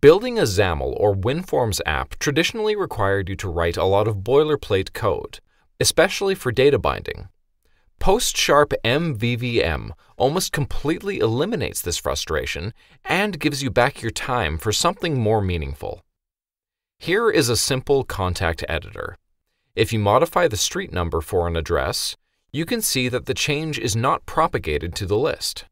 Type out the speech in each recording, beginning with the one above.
Building a XAML or WinForms app traditionally required you to write a lot of boilerplate code, especially for data binding. PostSharp MVVM almost completely eliminates this frustration and gives you back your time for something more meaningful. Here is a simple contact editor. If you modify the street number for an address, you can see that the change is not propagated to the list.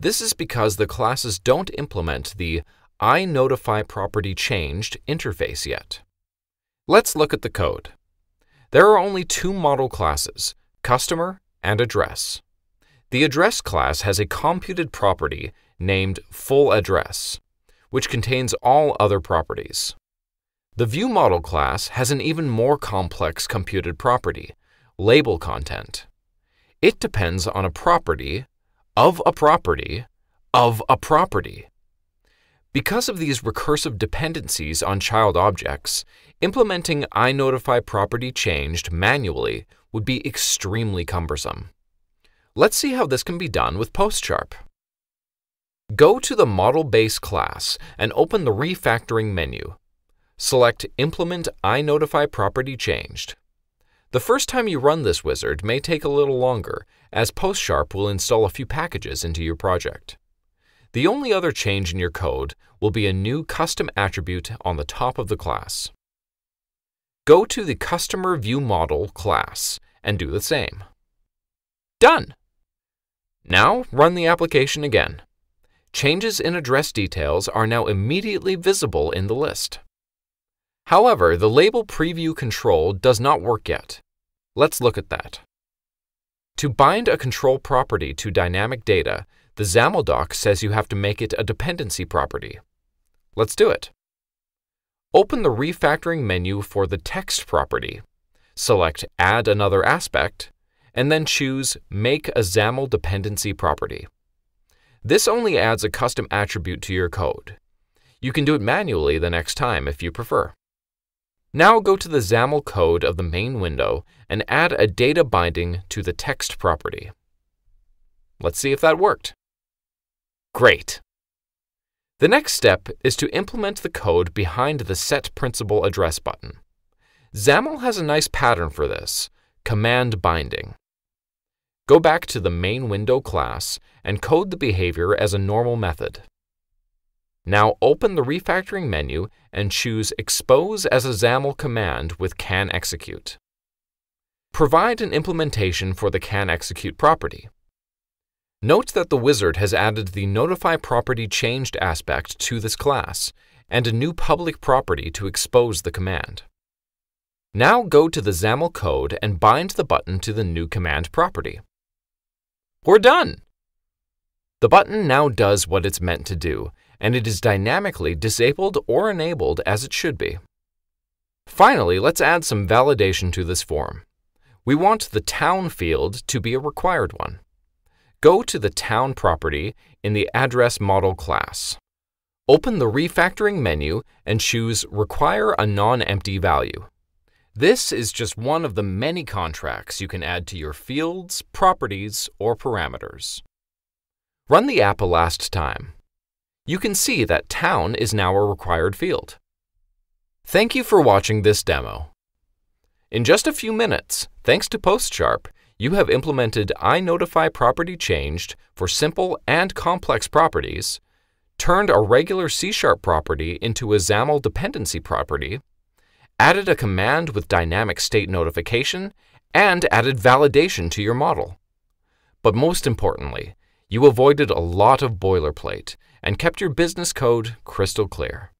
This is because the classes don't implement the INotifyPropertyChanged interface yet. Let's look at the code. There are only two model classes, customer and address. The address class has a computed property named full address, which contains all other properties. The viewModel class has an even more complex computed property, label content. It depends on a property of a property of a property. Because of these recursive dependencies on child objects, implementing INotifyPropertyChanged manually would be extremely cumbersome. Let's see how this can be done with PostSharp. Go to the Model Base class and open the Refactoring menu. Select Implement INotifyPropertyChanged. The first time you run this wizard may take a little longer, as PostSharp will install a few packages into your project. The only other change in your code will be a new custom attribute on the top of the class. Go to the Customer View Model class and do the same. Done! Now run the application again. Changes in address details are now immediately visible in the list. However, the label preview control does not work yet. Let's look at that. To bind a control property to dynamic data, the XAML doc says you have to make it a dependency property. Let's do it. Open the refactoring menu for the text property. Select Add another aspect, and then choose Make a XAML dependency property. This only adds a custom attribute to your code. You can do it manually the next time if you prefer. Now go to the XAML code of the main window and add a data binding to the text property. Let's see if that worked. Great! The next step is to implement the code behind the Set Principal Address button. XAML has a nice pattern for this, command binding. Go back to the main window class and code the behavior as a normal method. Now open the refactoring menu and choose Expose as a XAML command with can execute. Provide an implementation for the can execute property. Note that the wizard has added the Notify Property Changed aspect to this class, and a new public property to expose the command. Now go to the XAML code and bind the button to the new command property. We're done! The button now does what it's meant to do, and it is dynamically disabled or enabled as it should be. Finally, let's add some validation to this form. We want the town field to be a required one go to the Town property in the Address Model class. Open the Refactoring menu and choose Require a Non-Empty Value. This is just one of the many contracts you can add to your fields, properties, or parameters. Run the app a last time. You can see that Town is now a required field. Thank you for watching this demo. In just a few minutes, thanks to PostSharp, you have implemented INotifyPropertyChanged for simple and complex properties, turned a regular C-sharp property into a XAML dependency property, added a command with dynamic state notification, and added validation to your model. But most importantly, you avoided a lot of boilerplate and kept your business code crystal clear.